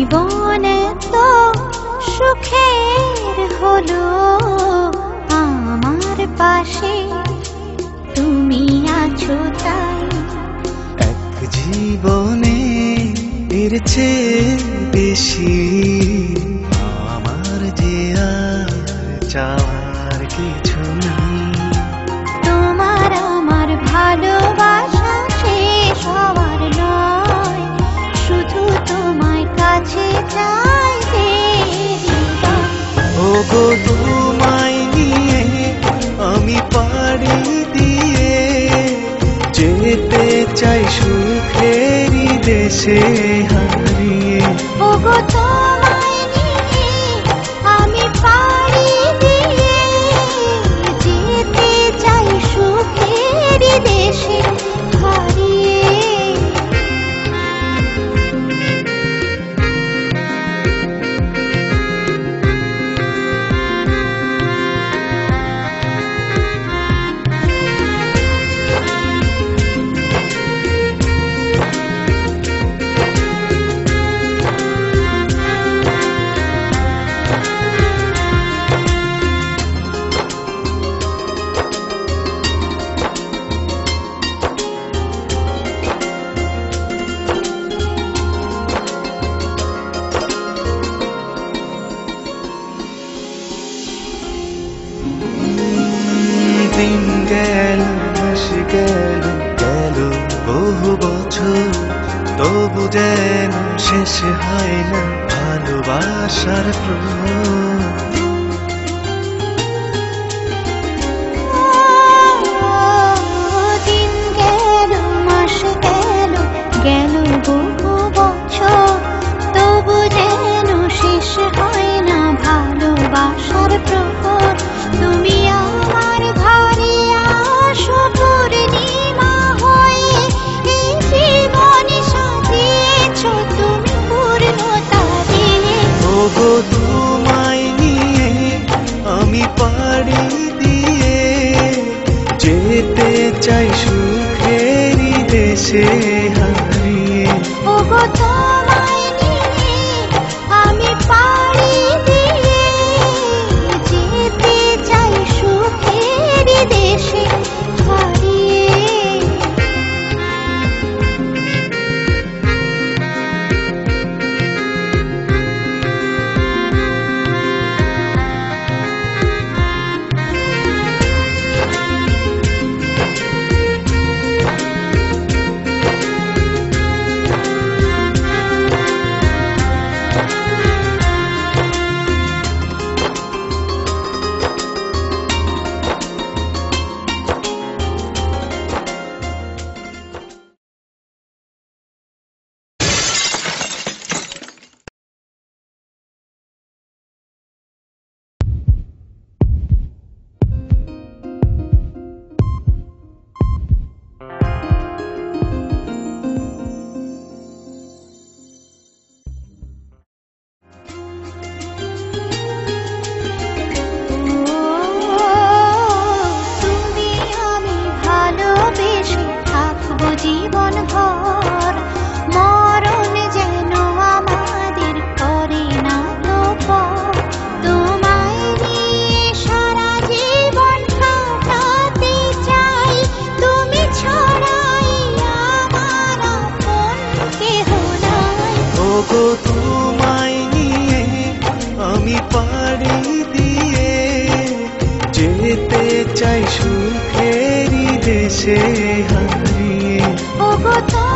জীবনে তো সুখের হলো আমার পাশে। তুমি আছো তাই। এক জীবনে এর চেয়ে বেশি আমার যে আর চাওয়ার কিছু ওগো তোমায় নিয়ে আমি পাড়ি দিয়ে যেতে চাই সুখেরি দেশে। গেল হাসি গেল গেল বহু বছর। তবু যেন শেষ হয় না ভালোবাসার প্রহর। দেশে হারিয়ে ওগো নিয়ে আমি দিয়ে যেতে সুখেরি দেশে হারিয়ে। ও কথা